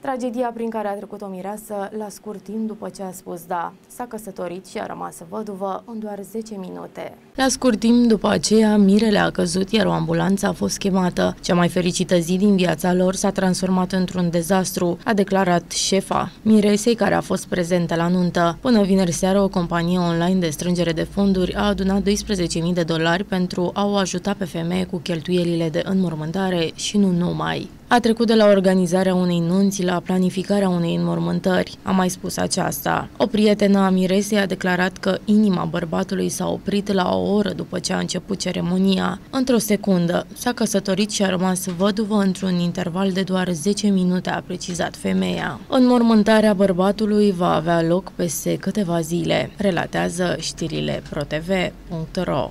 Tragedia prin care a trecut o mireasă la scurt timp după ce a spus da. S-a căsătorit și a rămas văduvă în doar 10 minute. La scurt timp după aceea, mirele a căzut, iar o ambulanță a fost chemată. Cea mai fericită zi din viața lor s-a transformat într-un dezastru, a declarat șefa miresei care a fost prezentă la nuntă. Până vineri seară, o companie online de strângere de fonduri a adunat 12.000 de dolari pentru a o ajuta pe femeie cu cheltuielile de înmormântare și nu numai. A trecut de la organizarea unei nunți la planificarea unei înmormântări, a mai spus aceasta. O prietenă a Miresei a declarat că inima bărbatului s-a oprit la o oră după ce a început ceremonia. Într-o secundă, s-a căsătorit și a rămas văduvă într-un interval de doar 10 minute, a precizat femeia. Înmormântarea bărbatului va avea loc peste câteva zile, relatează știrile protv.ro.